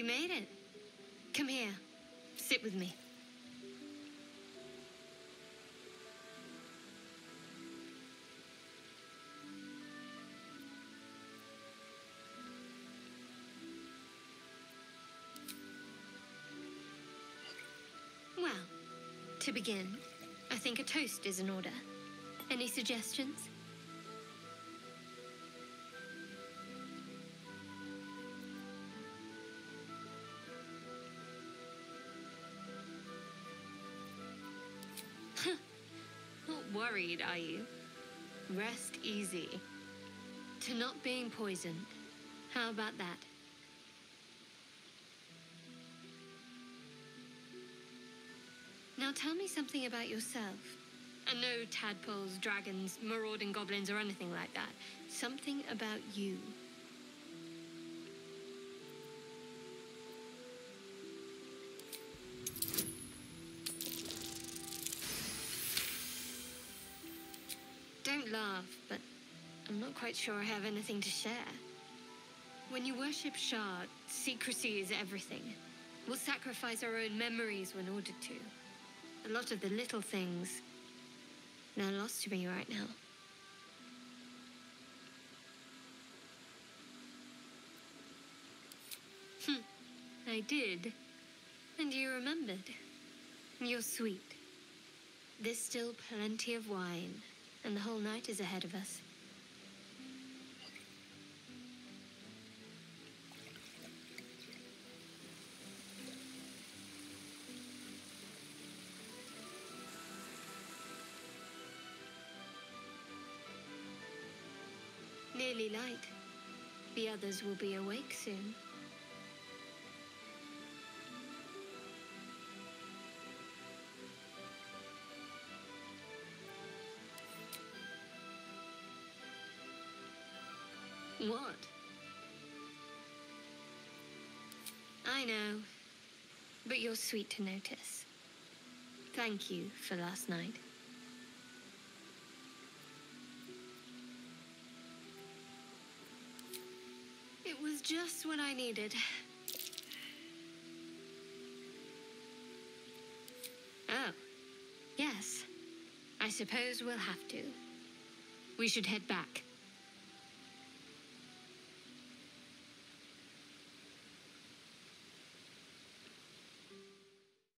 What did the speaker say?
You made it. Come here. Sit with me. Well, to begin, I think a toast is in order. Any suggestions? Worried, are you? Rest easy. To not being poisoned. How about that? Now tell me something about yourself. And no tadpoles, dragons, marauding goblins, or anything like that. Something about you. Don't laugh, but I'm not quite sure I have anything to share. When you worship Shar, secrecy is everything. We'll sacrifice our own memories when ordered to. A lot of the little things they're lost to me right now. Hmm, I did. And you remembered. You're sweet. There's still plenty of wine, and the whole night is ahead of us. Nearly light. The others will be awake soon. What? I know. But you're sweet to notice. Thank you for last night. It was just what I needed. Oh, yes. I suppose we'll have to. We should head back.